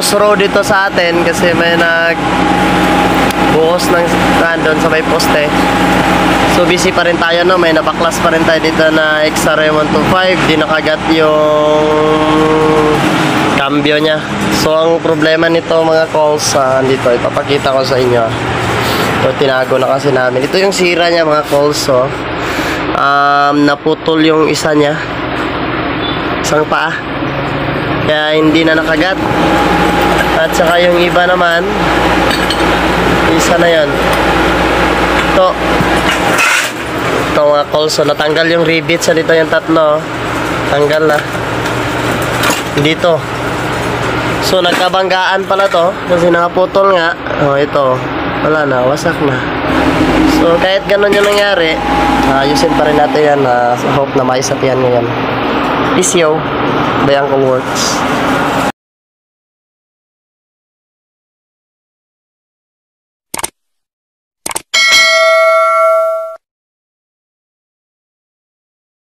crossroad dito sa atin kasi may nag buhos ng nandun sa may poste. So busy pa rin tayo no, may nabaklas pa rin tayo dito na XRE 125, di nakagat yung cambio niya. So ang problema nito mga calls, ah, dito ipapakita ko sa inyo. So tinago na kasi namin. Ito yung sira niya mga calls, so um, naputol yung isa niya. Isang paa. Kaya hindi na nakagat. At saka yung iba naman, isa na yon. Ito. Ito mga calls. So, natanggal yung rivet sa dito yung tatlo. Tanggal na. Dito. So, nagkabanggaan pala to. Kasi nakaputol nga. Oh, ito. Wala na. Wasak na. So, kahit ganun yung nangyari, ayusin pa rin natin yan. Uh, hope na maisapian ngayon. Peace yo. the angle works.